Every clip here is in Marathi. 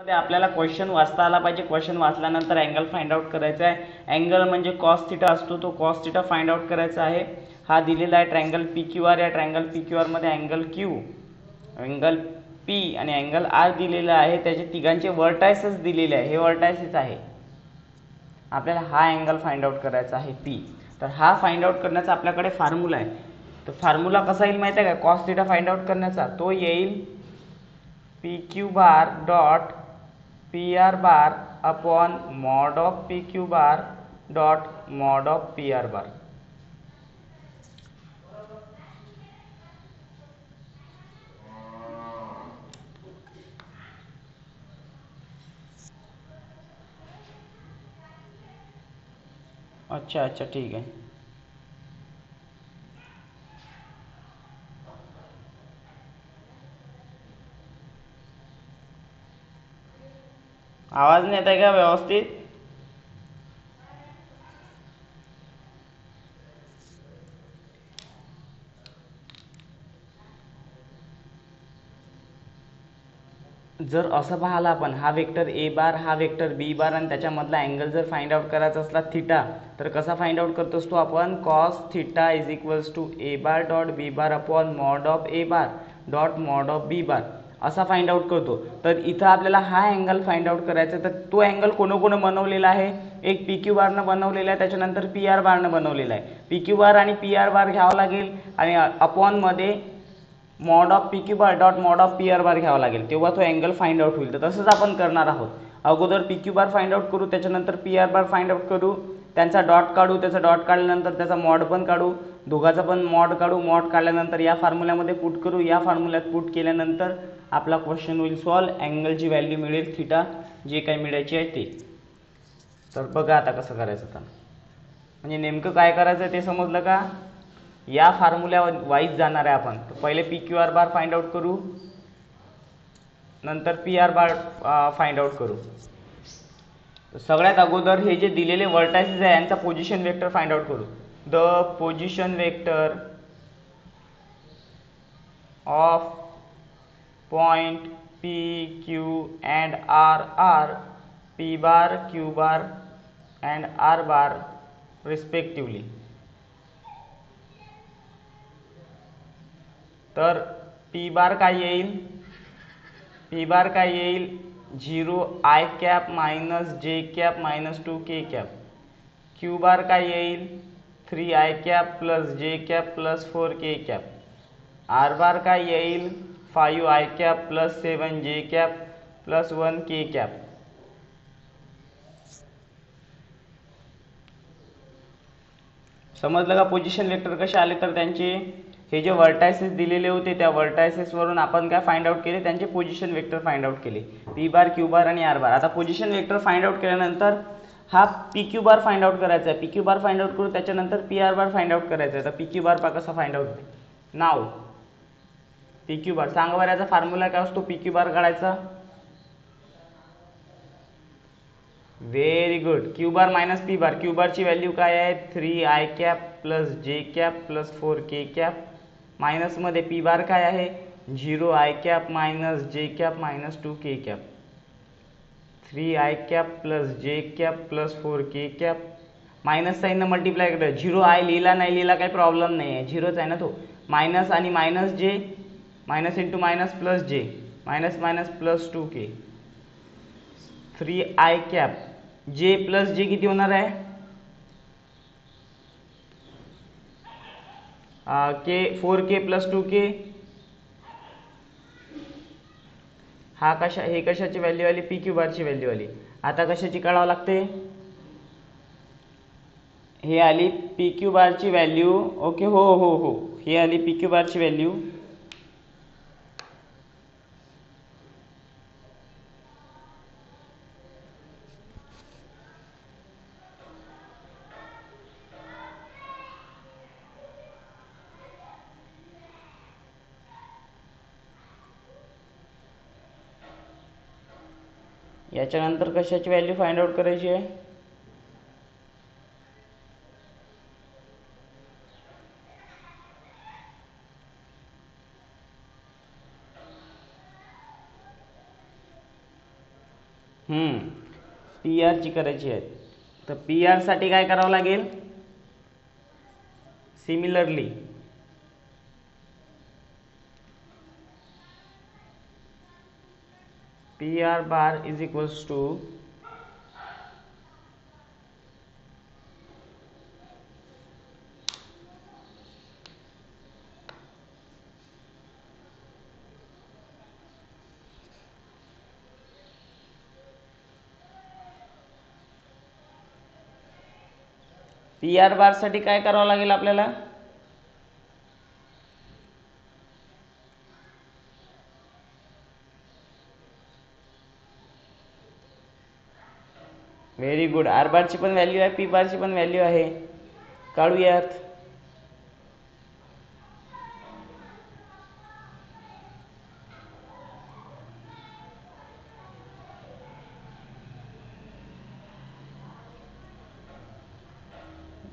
मध्ये आपल्याला क्वेश्चन वाचता आला पाहिजे. क्वेश्चन वाचल्यानंतर अँगल फाइंड आउट करायचा आहे. अँगल म्हणजे कॉस थिटा असतो. तो कॉस थिटा फाइंड आउट करायचा आहे. हा दिलेला आहे ट्रँगल पी क्यू आर या ट्रँगल पी क्यू आरमध्ये अँगल क्यू अँगल पी आणि अँगल आर दिलेला आहे. त्याचे तिघांचे वर्टायसेस दिलेले आहे. हे वर्टायसेस आहे. आपल्याला हा अँगल फाइंड आउट करायचा आहे पी तर हा फाइंड आउट करण्याचा आपल्याकडे फॉर्म्युला आहे. तर फॉर्म्युला कसा येईल माहिती आहे का? कॉस थिटा फाइंड आउट करण्याचा. तो येईल P Q bar dot P R bar upon mod of P Q bar dot mod of P R bar अच्छा अच्छा ठीक आहे आवाज नाही येत आहे का व्यवस्थित? जर असं पाहिलं आपण हा वेक्टर ए बार हा वेक्टर बी बार आणि त्याच्यामधला अँगल जर फाइंड आउट करायचा असला थिटा तर कसा फाइंड आउट करतो असतो आपण? Cos theta is equals to A bar dot B bar upon mod of A bar dot mod of B bar असा फाइंड आउट करतो. तर इथं आपल्याला हा अँगल फाइंड आउट करायचा तर तो अँगल कोण कोण बनवलेला आहे? एक पी क्यू बारनं बनवलेला आहे. त्याच्यानंतर पी आर बारनं बनवलेला आहे. पी क्यू बार आणि पी आर बार घ्यावं लागेल आणि अपॉनमध्ये mod of P Q bar dot mod of P R bar घ्यावा लागेल. तेव्हा तो अँगल फाइंड आउट होईल. तर तसंच आपण करणार आहोत. अगोदर P Q bar find out करू. त्याच्यानंतर P R bar find out करू. त्यांचा डॉट काढू. त्याचा डॉट काढल्यानंतर त्याचा मॉड पण काढू. दोघाचा पण मॉड काढू मॉड काढल्यानंतर या फॉर्म्युल्यामध्ये पुट करू. या फॉर्म्युल्यात पुट केल्यानंतर आपला क्वेश्चन होईल सॉल्व अँगलची व्हॅल्यू मिळेल थिटा जे काही मिळायची आहे ते. तर बघा आता कसं करायचं आता. म्हणजे नेमकं काय करायचं ते समजलं का? या फॉर्म्युल्या वाईज जाणार आहे आपण. तर पहिले P Q R bar find out करू. नंतर P R bar find out करू. सगळ्यात अगोदर हे जे दिलेले वर्टायसेस आहे यांचा पोझिशन वेक्टर फाइंड आउट करू. The position vector of point P Q and R R P bar Q bar and R bar respectively तर पी बार काय येईल? पी बार काय येईल? Zero I cap minus J cap minus two K cap. Q bar काय येईल? Three I cap plus J cap plus four K cap. R bar काय येईल? Five I cap plus seven J cap plus one K cap. समजलं का? पोझिशन वेक्टर कसे आले तर त्यांचे? हे जे वर्टायसेस दिलेले होते त्या वर्टायसेसवरून आपण काय फाइंड आउट केले? त्यांचे पोझिशन वेक्टर फाइंड आउट केले. पी बार क्यू बार आणि आर बार आता पोझिशन वेक्टर फाइंड आउट केल्यानंतर हा P Q bar find out करायचा आहे. P Q bar find out करू त्याच्यानंतर P R bar find out करायचा आहे. तर पी क्यू बार पा कसा फाइंड आउट नाव पी क्यू बार सांगा बरं याचा फॉर्म्युला काय असतो? पी क्यू बार काढायचा. Very good Q bar minus P bar Q बारची व्हॅल्यू काय आहे? Three I cap plus J cap plus four K cap मायनसमध्ये P bar काय आहे? Zero I cap minus J cap minus two K cap three I cap plus J cap plus four K cap. Minus साईननं multiply करा झिरो आय लिहिला नाही लिहिला काही प्रॉब्लेम नाही आहे झिरोच आहे ना तो. मायनस आणि minus J minus into minus plus J minus minus plus two K. Three I cap. J plus J किती होणार आहे? K four K plus two K. हा कशा हे कशाची व्हॅल्यू आली? पी क्यू बारची व्हॅल्यू आली. आता कशाची काढावं लागते? हे आली पी क्यू बारची व्हॅल्यू ओके हो हो हो. हे आली पी क्यू बारची व्हॅल्यू याच्यानंतर कशाची व्हॅल्यू फाइंड आउट करायची आहे? पी आरची करायची आहे. तर पी आरसाठी काय करावं लागेल? Similarly P R bar is equals to P R बारसाठी काय करावं लागेल आपल्याला? व्हेरी गुड आर बारची पण व्हॅल्यू आहे पी बारची पण व्हॅल्यू आहे. काढूयात.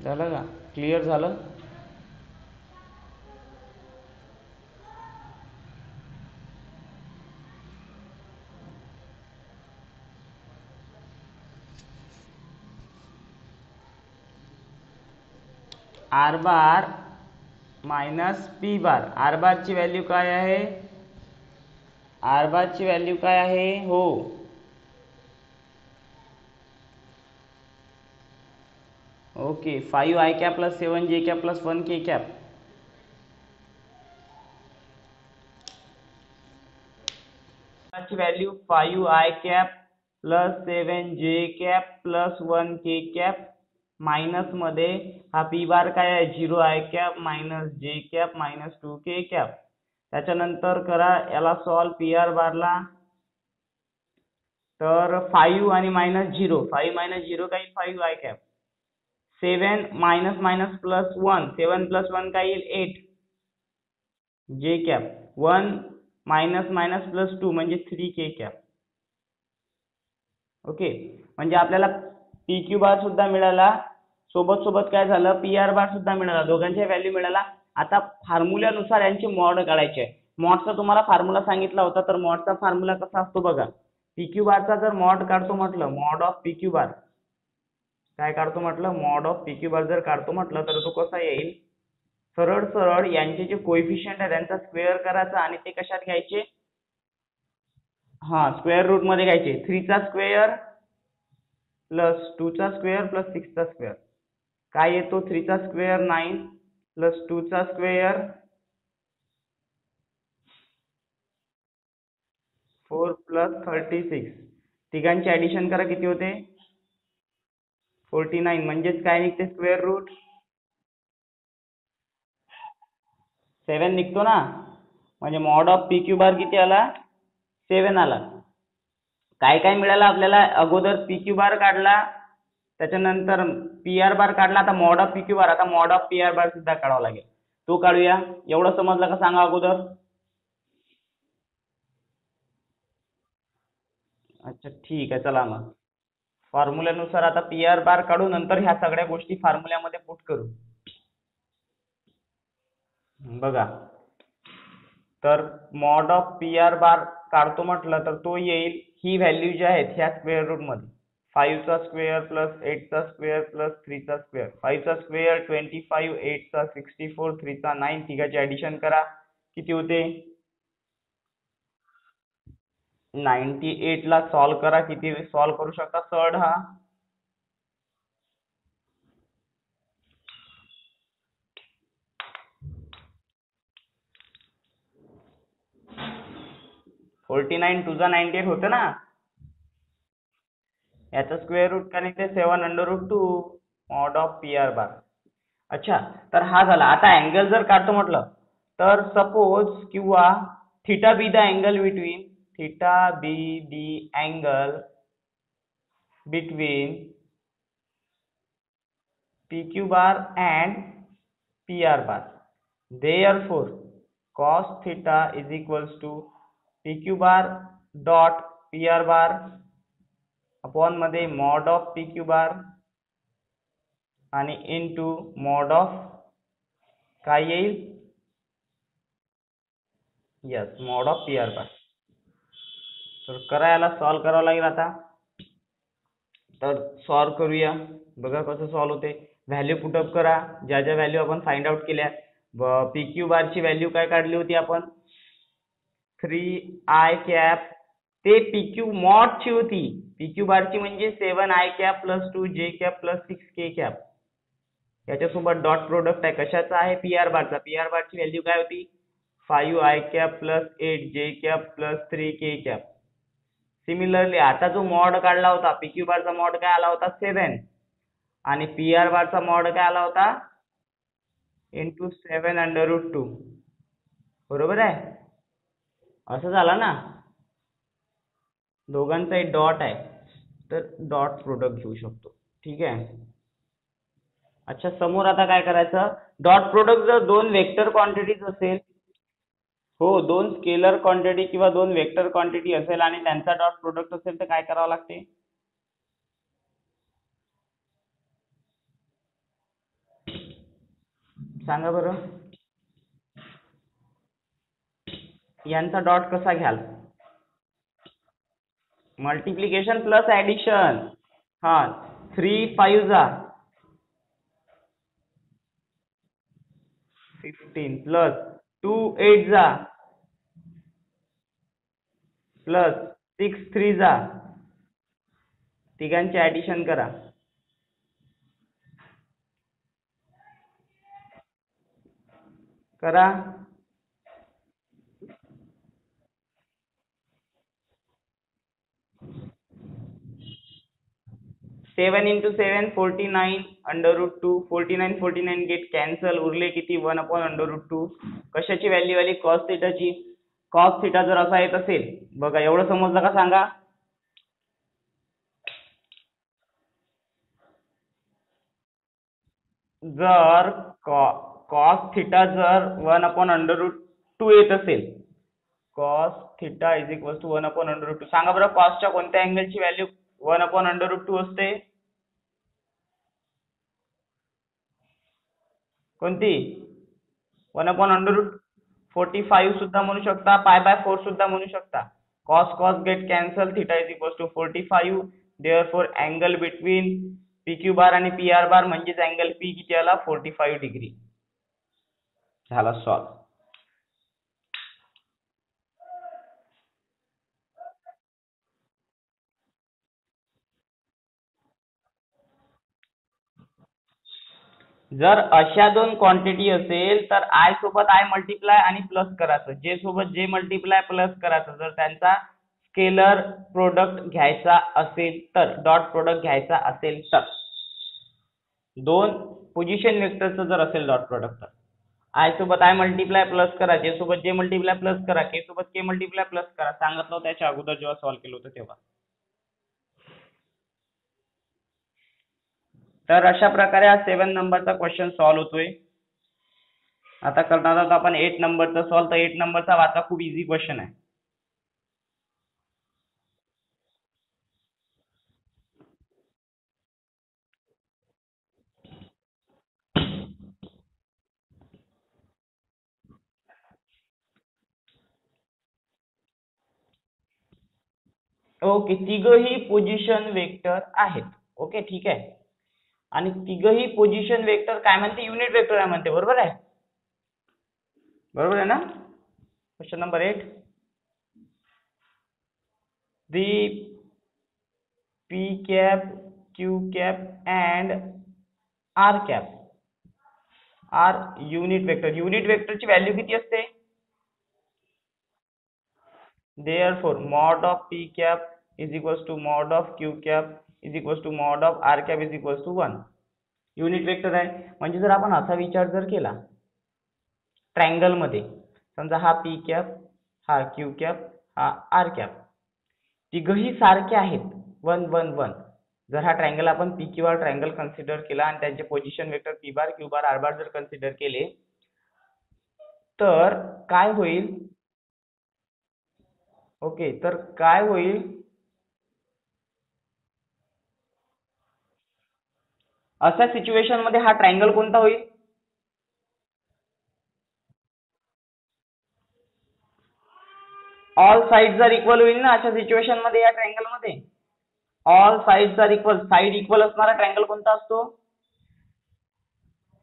झालं का? क्लिअर झालं? R bar minus P bar R बारची व्हॅल्यू काय आहे? आर बारची व्हॅल्यू काय आहे? हो. Okay five I cap plus seven J cap plus one K cap ची value five I cap plus seven J cap plus one K cap मायनसमध्ये हा पी बार काय आहे? Zero I cap minus J cap minus two K cap. त्याच्यानंतर करा याला सॉल्व पी आर बारला. तर फाईव्ह आणि minus zero. Five minus zero काही five I cap. Seven minus minus plus one. Seven plus one काय येईल? Eight. J cap. One minus minus plus two म्हणजे थ्री के कॅप. ओके? म्हणजे आपल्याला पी क्यू बार सुद्धा मिळाला. सोबत सोबत काय झालं? पी आर बार सुद्धा मिळाला. दोघांच्या व्हॅल्यू मिळाला. आता फॉर्म्युल्यानुसार यांची मॉड काढायची. आहे मॉडचा तुम्हाला फॉर्म्युला सांगितला होता तर मॉडचा फॉर्म्युला कसा असतो बघा. पी क्यू बारचा जर मॉड काढतो म्हटलं mod of P Q bar काय काढतो म्हटलं? Mod of P Q bar जर काढतो म्हटलं तर तो कसा येईल? सरळ सरळ यांचे जे कोइफिशियंट आहे त्यांचा स्क्वेअर करायचा आणि ते कशात घ्यायचे? हा स्क्वेअर रूटमध्ये घ्यायचे. थ्रीचा स्क्वेअर प्लस टूचा स्क्वेअर प्लस सिक्सचा स्क्वेअर काय येतो? थ्रीचा square nine plus टूचा square four plus thirty six तिघांचे ऍडिशन करा किती होते? फोर्टी नाईन म्हणजेच काय निघते स्क्वेअर रूट सेवन निघतो ना? म्हणजे mod of P Q bar किती आला? सेवन आला. काय काय मिळालं आपल्याला? अगोदर पी क्यू बार काढला त्याच्यानंतर पी आर बार काढला आता mod of P Q bar आता mod of P R bar सुद्धा काढावा लागेल. तो काढूया. एवढं समजलं का सांगा अगोदर? अच्छा ठीक आहे चला मग. फॉर्म्युल्यानुसार आता पी आर बार काढू नंतर ह्या सगळ्या गोष्टी फॉर्म्युल्यामध्ये पुट करू. बघा. तर mod of P R bar काढतो म्हटलं तर तो येईल. ही व्हॅल्यू जी आहेत ह्या स्क्वेअर रूटमध्ये. फाईव्हचा स्क्वेअर प्लस एटचा स्क्वेअर प्लस थ्रीचा स्क्वेअर फाईव्हचा स्क्वेअर ट्वेंटी फाईव्ह एटचा सिक्स्टी फोर थ्रीचा नाईन तिघाचे ऍडिशन करा. किती होते? नाईन्टी एट ला सॉल्व करा. किती सॉल्व करू शकता? थर्ड हा. फोर्टी नाईन टूचा नाईन्टी एट होतं ना. याचा स्क्वेअर रूट काय निघते seven under root two mod of P R bar अच्छा तर हा झाला. आता अँगल जर काढतो म्हटलं तर सपोज किंवा theta be the angle between theta be the angle between P Q bar and P R bar therefore cos theta is equals to equals to PQ bar dot PR bar upon मध्ये mod of PQ bar आणि into mod of काय येईल? Yes mod of P R bar तर करा याला सॉल्व करावं लागेल आता. तर सॉल्व करूया. बघा कसं सॉल्व होते. व्हॅल्यू पुटअप करा. ज्या ज्या व्हॅल्यू आपण फाइंड आउट केल्या पी क्यू बारची व्हॅल्यू काय काढली होती आपण? थ्री आय कॅप ते पी क्यू मॉडची होती. पी क्यू बारची म्हणजे seven I cap plus two J cap plus six K cap याच्यासोबत डॉट प्रोडक्ट आहे. कशाचा आहे? पी आर बारचा. पी आर बारची व्हॅल्यू काय होती? Five I cap plus eight J cap plus three K cap similarly आता जो मॉड काढला होता पी क्यू बारचा मॉड काय आला होता? सेवन आणि पी आर बारचा मॉड काय आला होता? Into seven under root two बरोबर आहे? असं झालं ना. दोघांचा एक डॉट आहे. तर डॉट प्रोडक्ट घेऊ शकतो. ठीक आहे? अच्छा समोर आता काय करायचं? डॉट प्रोडक्ट जर दोन वेक्टर क्वांटिटीज असेल हो दोन स्केलर क्वांटिटी किंवा दोन वेक्टर क्वांटिटी असेल आणि त्यांचा डॉट प्रोडक्ट असेल तर काय करावं लागते? सांगा बरं. यांचा डॉट कसा घ्याल? मल्टिप्लिकेशन प्लस ऍडिशन हा थ्री फाईव्ह जा. फिफ्टीन प्लस टू एट जा. प्लस सिक्स थ्री जा. तिघांचे ऍडिशन करा. करा. Seven into seven forty nine under root two forty nine forty nine get cancel उरले किती? One upon under root two कशाची व्हॅल्यू आली? कॉस थिटाची कॉस थिटा जर असा येत असेल बघा एवढं समजलं का सांगा? जर कॉस थिटा जर one upon under root two येत असेल cos theta is equal to one upon under root two सांगा बरं कॉसच्या कोणत्या अँगलची value one upon under root two असते? कोणती? One upon under root forty five सुद्धा म्हणू शकता पाय बाय फोर सुद्धा म्हणू शकता. Cos cos get cancel theta is equal to forty five therefore angle between P Q bar आणि पी आर बार म्हणजेच अँगल पी किती आला? फोर्टी फाईव्ह डिग्री झाला सॉल्व जर अशा दोन क्वांटिटी असेल तर आय सोबत आय मल्टिप्लाय आणि प्लस करायचं. जे सोबत जे मल्टिप्लाय प्लस करायचं जर त्यांचा स्केलर प्रोडक्ट घ्यायचा असेल तर डॉट प्रोडक्ट घ्यायचा असेल तर. दोन पोझिशन वेक्टरचं जर असेल डॉट प्रोडक्ट तर. आय सोबत आय मल्टिप्लाय प्लस करा. जे सोबत जे मल्टिप्लाय प्लस करा के सोबत के मल्टिप्लाय प्लस करा. सांगितलं त्याच्या अगोदर जेव्हा सॉल्व्ह केलं होतं तेव्हा. तर अशा प्रकारे हा सेवन नंबरचा क्वेश्चन सॉल्व्ह होतोय. आता करणार आहोत आपण एट नंबरचा सॉल्व्ह तर एट नंबरचा वाचा खूप इझी क्वेश्चन आहे. ओके तिघही पोझिशन वेक्टर आहेत. ओके ठीक आहे? आणि तिघही पोझिशन वेक्टर म्हणते? युनिट वेक्टर आहे म्हणते, बरोबर आहे? बरोबर आहे ना? Question number eight the P cap Q cap and R cap R unit vector unit vector value किती असते? For mod of P cap is equals to mod of Q cap is equals to mod of R cap is equals to one unit vector आहे. म्हणजे जर आपण असा विचार जर केला ट्रँगलमध्ये समजा हा पी कॅप हा क्यू कॅप हा आर कॅप तिघही सारखे आहेत. वन वन वन जर हा ट्रँगल आपण P Q R triangle consider केला आणि त्यांचे position vector P bar Q bar R bar जर कन्सिडर केले तर काय होईल? ओके तर काय होईल? अशा सिच्युएशनमध्ये हा ट्रायंगल कोणता होईल? ऑल साईड जर इक्वल होईल ना अशा सिच्युएशनमध्ये या ट्रायंगलमध्ये? All side are equal side equal असणारा ट्रायंगल कोणता असतो?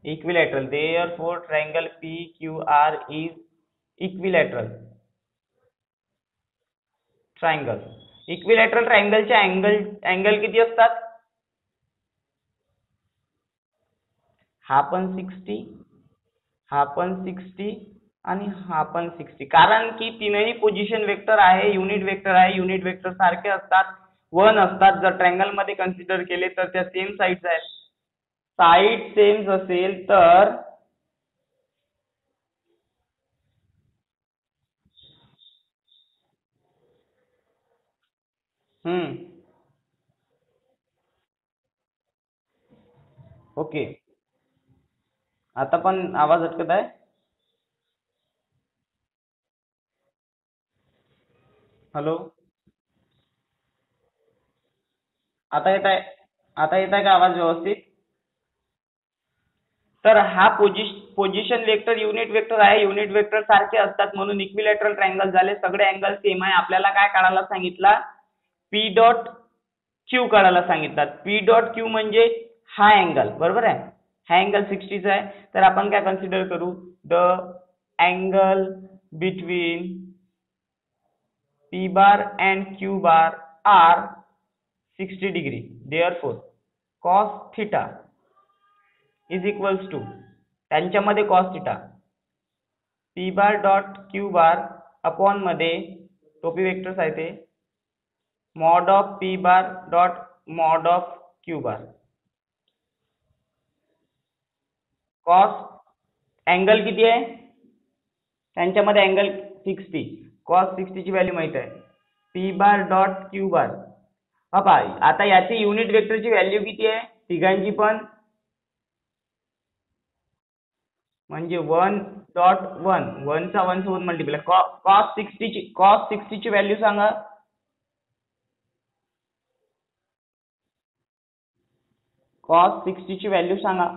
Equilateral therefore triangle P Q R is equilateral triangle equilateral ट्रायंगलचे angle angle किती असतात? हा पण सिक्स्टी हा पण सिक्स्टी आणि हा पण सिक्स्टी कारण की तीनही पोझिशन वेक्टर आहे युनिट वेक्टर आहे युनिट वेक्टर सारखे असतात वन असतात. जर ट्रँगलमध्ये कन्सिडर केले तर त्या सेम साईड आहेत. साईड सेम असेल तर हम्म. ओके. आता पण आवाज अटकत आहे? हॅलो? आता येत आहे? आता येत आहे का आवाज व्यवस्थित? तर हा position position vector unit vector आहे. युनिट वेक्टर सारखे असतात म्हणून इक्विलेटरल ट्रायंगल झाले. सगळे अँगल सेम आहे. आपल्याला काय काढायला सांगितला? पी डॉट क्यू काढायला सांगितलं. पी डॉट क्यू म्हणजे हा अँगल बरोबर आहे? हा अँगल सिक्स्टीचा आहे. तर आपण काय कन्सिडर करू? The angle between P bar and Q bar R sixty degree therefore cos theta is equals to त्यांच्यामध्ये cos theta P bar dot Q bar अपॉनमध्ये टोपी वेक्टर्स आहे ते mod of P bar dot mod of Q bar cos angle किती आहे? त्यांच्यामध्ये अँगल सिक्स्टी कॉस सिक्स्टीची व्हॅल्यू माहित आहे. P bar dot Q bar हा आता याची युनिट वेक्टरची व्हॅल्यू किती आहे? तिघांची म्हणजे वन डॉट वन वनचा वन सोबत मल्टिप्लाय कॉस सिक्स्टीची कॉस सिक्स्टीची व्हॅल्यू सांगा. कॉस सिक्स्टीची व्हॅल्यू सांगा.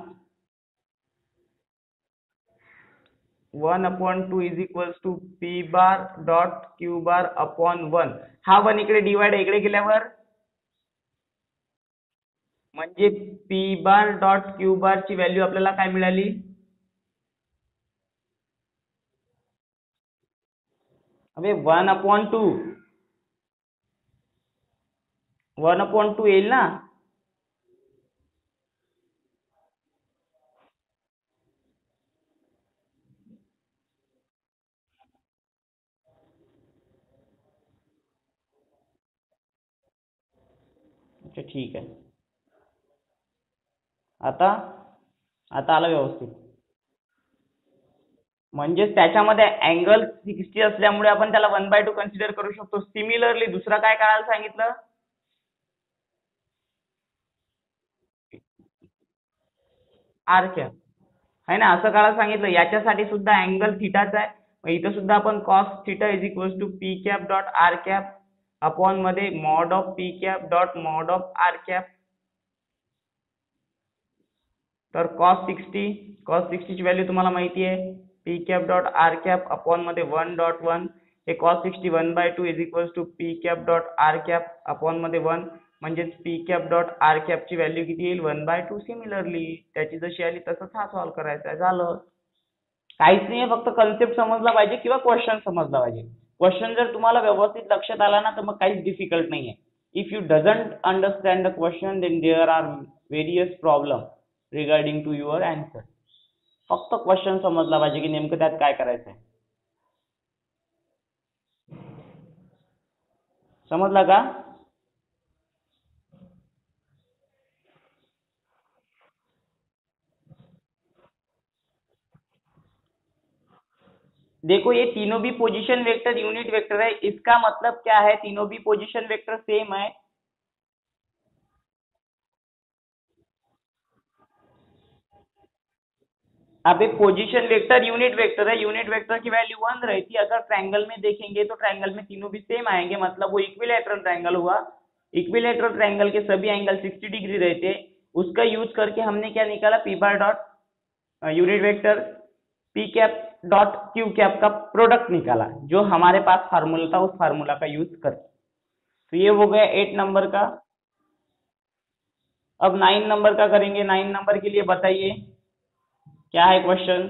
One upon two is equals to P bar dot Q bar upon one. हा वन इकडे डिवाइड इकडे गेल्यावर म्हणजे P bar dot Q bar ची व्हॅल्यू आपल्याला काय मिळाली? अबे one upon two. One upon two येईल ना? अच्छा ठीक आहे. आता आता आलं व्यवस्थित. म्हणजेच त्याच्यामध्ये अँगल सिक्स्टी असल्यामुळे आपण त्याला वन बाय टू कन्सिडर करू शकतो. सिमिलरली दुसरं काय करायला सांगितलं? आर कॅप आहे ना? असं करायला सांगितलं. याच्यासाठी सुद्धा अँगल थिटाचा आहे. इथं सुद्धा आपण cos theta is equals to P cap dot R cap अपॉनमध्ये mod of P cap dot mod of R cap. तर कॉस सिक्स्टी कॉस सिक्स्टीची व्हॅल्यू तुम्हाला माहिती आहे. P cap dot R cap अपॉनमध्ये one dot one. हे cos sixty one by two is equals to P cap dot R cap अपॉनमध्ये one. म्हणजेच पी कॅप डॉट आर कॅपची व्हॅल्यू किती येईल? वन बाय टू सिमिलरली त्याची जशी आली तसंच हा सॉल्व्ह करायचा झालं. काहीच नाही फक्त कन्सेप्ट समजला पाहिजे किंवा क्वेश्चन समजला पाहिजे. क्वेश्चन जर तुम्हाला व्यवस्थित लक्षात आला ना तर मग काहीच डिफिकल्ट नाही आहे if you doesn't understand the question then there are various problem regarding to your answer फक्त क्वेश्चन समजला पाहिजे की नेमकं त्यात काय करायचंय. समजला का? देखो, ये तीनों भी पोजीशन वेक्टर यूनिट वेक्टर है। इसका मतलब क्या है? तीनों भी पोजीशन वेक्टर सेम है। अब एक पोजीशन वेक्टर यूनिट वेक्टर है। यूनिट वेक्टर की वैल्यू वन रहती है अगर ट्रायंगल में देखेंगे तो ट्रायंगल में तीनों भी सेम आएँगे। मतलब वो इक्विलेटरल ट्रायंगल हुआ। इक्विलेटरल ट्रायंगल के सभी एंगल 60 डिग्री रहते। उसका यूज़ करके हमने क्या निकाला? P bar dot unit vector P cap dot Q cap का प्रोडक्ट निकाला, जो हमारे पास फार्मूला था, उस फार्मूला का यूज़ कर। तो ये हो गया एट नंबर का। अब नाइन नंबर का करेंगे। नाइन नंबर के लिए बताइए, क्या है क्वेश्चन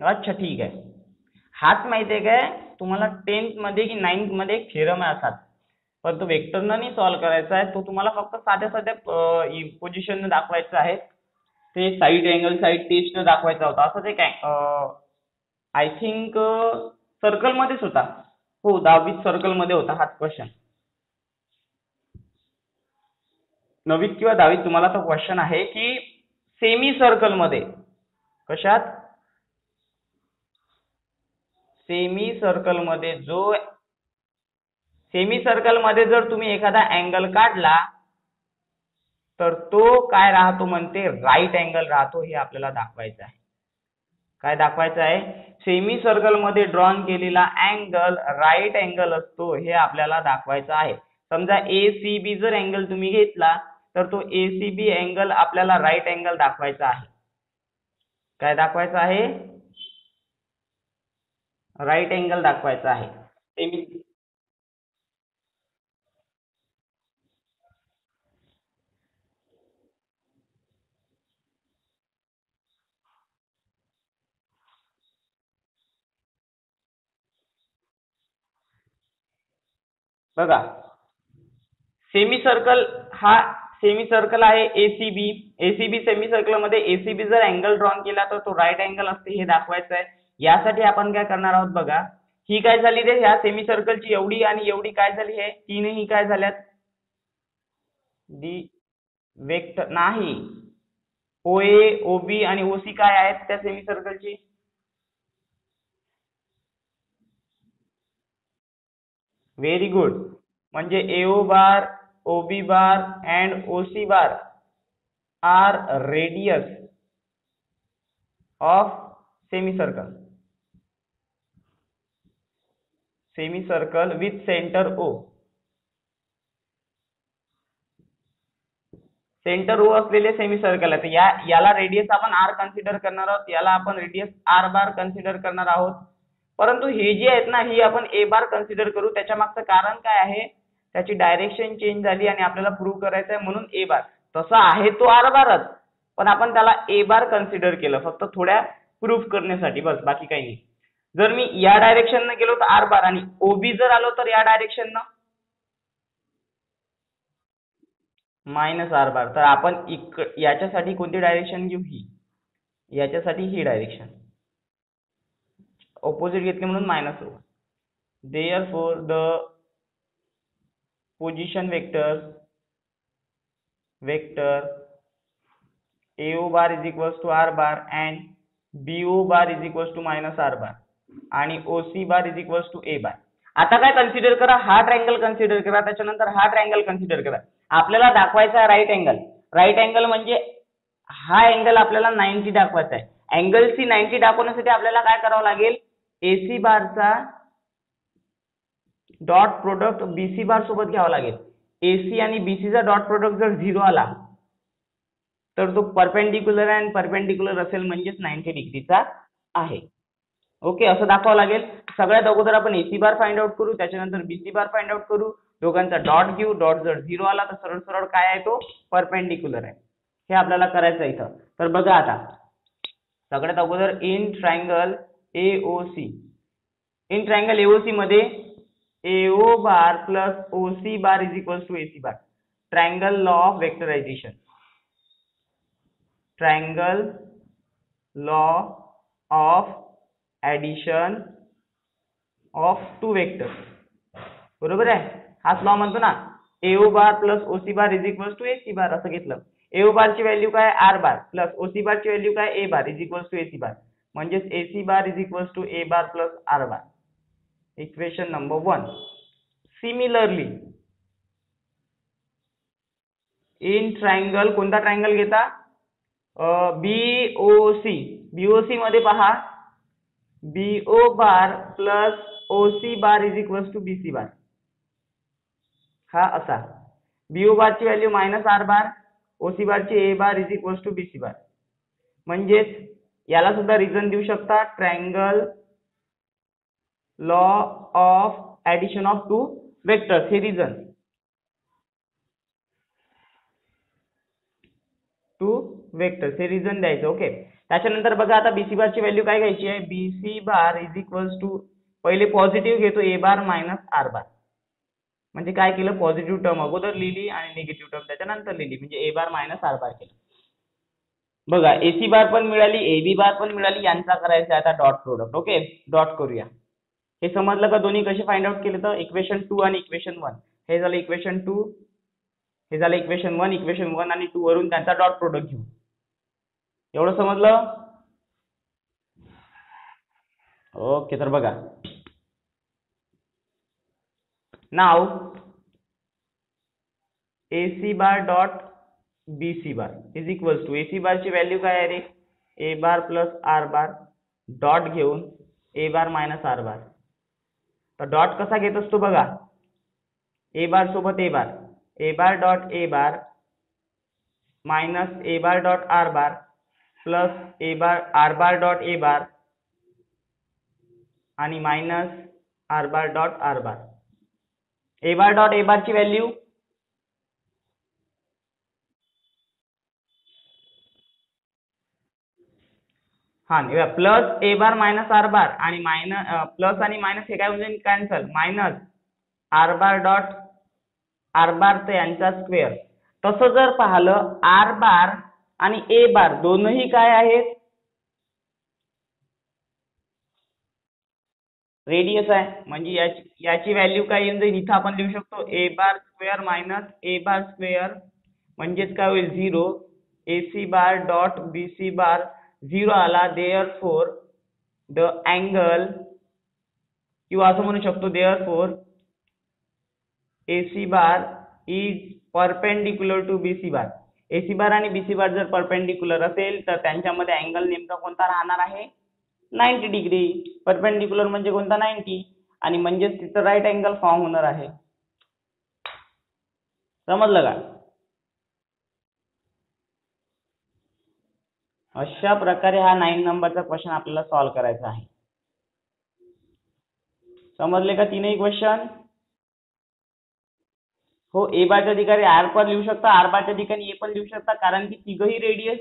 अच्छा ठीक आहे हाच माहिती आहे काय तुम्हाला टेन्थमध्ये की नाईन्थमध्ये एक थेरम आहे असाच पण तो वेक्टरनं नाही सॉल्व्ह करायचा आहे तो तुम्हाला फक्त साध्या साध्या पोझिशन दाखवायचा आहे. ते साईड अँगल साईड टेस्ट दाखवायचा होता. असं ते काय आय थिंक सर्कल मध्येच होता. हो दहावीत सर्कलमध्ये होता हाच क्वेश्चन नववीत किंवा दहावीत तुम्हाला तो क्वेश्चन आहे की सेमी सर्कलमध्ये. कशात? सेमी सर्कलमध्ये जो सेमी सर्कलमध्ये जर तुम्ही एखादा अँगल काढला तर तो काय राहतो म्हणते? राईट अँगल राहतो हे आपल्याला दाखवायचं आहे. काय दाखवायचं आहे? सेमी सर्कलमध्ये ड्रॉन केलेला अँगल राईट अँगल असतो हे आपल्याला दाखवायचं आहे. समजा ए सी बी जर अँगल तुम्ही घेतला तर तो ए सी बी अँगल आपल्याला राईट अँगल दाखवायचा आहे. काय दाखवायचं आहे? राईट अँगल दाखवायचा आहे. सेमी बघा सेमी सर्कल हा सेमी सर्कल आहे एसीबी एसीबी सेमी सर्कलमध्ये एसीबी जर अँगल ड्रॉन केला तर तो राईट अँगल असते हे दाखवायचं आहे यासाठी आपण काय करणार आहोत बघा. ही काय झाली रे? ह्या सेमी सर्कलची एवढी आणि एवढी काय झाली? हे तीनही काय झाल्यात? डी वेक्टर नाही. ओ ए ओ बी आणि ओसी काय आहेत त्या सेमी सर्कलची व्हेरी गुड म्हणजे AO bar O B bar and O C bar are radius of semi circle semi circle with centre O centre O असलेले सेमी सर्कल आहे या याला रेडियस आपण आर कन्सिडर करणार आहोत. याला आपण रेडियस आर बार कन्सिडर करणार आहोत. परंतु ही जी आहेत ना ही आपण ए बार कन्सिडर करू. त्याच्या मागचं कारण काय आहे? त्याची डायरेक्शन चेंज झाली आणि आपल्याला प्रूव्ह करायचं आहे म्हणून ए बार तसा आहे तो आर बारच पण आपण त्याला ए बार कन्सिडर केलं. फक्त थोड्या प्रूफ करण्यासाठी. बस बाकी काही नाही. जर मी या डायरेक्शननं गेलो तर आर बार आणि ओबी जर आलो तर या डायरेक्शननं मायनस आर बार. तर आपण इक याच्यासाठी कोणती डायरेक्शन घेऊ? ही. याच्यासाठी ही डायरेक्शन ऑपोजिट घेतली म्हणून मायनस होईल therefore the position vector vector AO bar is equals to R bar and BO bar is equals to minus R bar आणि OC bar is equals to A bar आता काय कन्सिडर करा? हा ट्रायंगल कन्सिडर करा. त्याच्यानंतर हा ट्रायंगल कन्सिडर करा. आपल्याला दाखवायचा आहे राईट अँगल राईट अँगल म्हणजे हा अँगल आपल्याला नाईन्टी दाखवायचा आहे. अँगल सी नाईन्टी दाखवण्यासाठी आपल्याला काय करावं लागेल? एसी बारचा डॉट प्रोडक्ट बीसी बार सोबत घ्यावा लागेल. एसी आणि बीसीचा डॉट प्रोडक्ट जर झिरो आला तर तो परपेंडिक्युलर अँड परपेंडिक्युलर असेल म्हणजेच नाईन्टी डिग्रीचा आहे. ओके असं दाखवावं लागेल. सगळ्यात अगोदर आपण एसी बार फाइंड आउट करू त्याच्यानंतर बीसी बार फाइंड आउट करू. दोघांचा डॉट घेऊ डॉट जर झिरो आला तर सरळ सरळ काय आहे तो? परपेंडिक्युलर आहे. हे आपल्याला करायचं आहे इथं. तर बघा आता. सगळ्यात अगोदर in triangle AOC in triangle AOC मध्ये AO bar plus OC bar is equals to AC bar triangle law of vectorization triangle law of addition of two vector बरोबर आहे? हाच लॉ म्हणतो ना. AO bar plus OC bar is equals to AC bar असं घेतलं. एओ बारची व्हॅल्यू काय? आर बार प्लस ओसी बारची व्हॅल्यू काय? A bar is equals to AC bar म्हणजेच AC bar is equals to A bar plus R bar equation number one similarly in triangle कोणता ट्रायंगल घेता? बीओसी बीओसी मध्ये पहा. B O bar plus OC bar is equals to BC bar हा असा. बीओ बारची value minus R bar OC बारची A bar is equals to BC bar म्हणजेच याला सुद्धा रिझन देऊ शकता triangle law of addition of two vectors हे रिझन टू वेक्टर्स हे रिझन द्यायचं. ओके त्याच्यानंतर बघा आता बीसी बारची व्हॅल्यू काय घ्यायची आहे? BC bar is equals to पहिले पॉझिटिव्ह घेतो ए बार मायनस आर बार म्हणजे काय केलं? पॉझिटिव्ह टर्म अगोदर लिहिली आणि निगेटिव्ह टर्म त्याच्यानंतर लिहिली. म्हणजे ए बार मायनस आर बार केलं. बघा एसी बार पण मिळाली ए बी बार पण मिळाली यांचा करायचा आता डॉट प्रोडक्ट ओके डॉट करूया. हे समजलं का दोन्ही? कसे फाइंड आउट केले तर? इक्वेशन टू आणि इक्वेशन वन हे झालं इक्वेशन टू हे झालं इक्वेशन वन इक्वेशन वन आणि टू वरून त्यांचा डॉट प्रोडक्ट घेऊ. एवढं समजलं? ओके, तर बघा. नाव. A C bar dot B C bar is equals to A C बारची व्हॅल्यू काय आहे रे? A bar plus R bar dot घेऊन A bar minus R bar तर डॉट कसा घेत असतो बघा? ए बार सोबत A bar A bar dot A bar minus A bar dot R bar plus A bar R bar dot A bar आणि minus R bar dot R bar A bar dot A बारची व्हॅल्यू हा plus A bar minus R bar आणि मायनस प्लस आणि मायनस हे काय म्हणजे cancel minus R bar dot R bar तर यांचा स्क्वेअर तसं जर पाहिलं आर बार आणि ए बार दोनही काय आहेत? रेडियस आहे. म्हणजे याची याची व्हॅल्यू काय येऊन जाईल इथं आपण लिहू शकतो A bar square minus A bar square म्हणजेच काय होईल? Zero A C bar dot B C bar zero आला. देअर फोर द अँगल किंवा असं म्हणू शकतो therefore A C bar is perpendicular to B C bar AC bar आणि बीसी बार जर परपेंडिक्युलर असेल तर त्यांच्यामध्ये अँगल नेमका कोणता राहणार आहे? नाईन्टी डिग्री परपेंडिक्युलर म्हणजे कोणता नाईन्टी आणि म्हणजेच तिथं राईट अँगल फॉर्म होणार आहे. समजलं का? अशा प्रकारे हा नाईन नंबरचा क्वेश्चन आपल्याला सॉल्व्ह करायचा आहे. समजले का तीनही क्वेश्चन हो ए बारच्या ठिकाणी आर पण लिहू शकता आर बारच्या ठिकाणी ए पण लिहू शकता कारण की तिघही रेडियस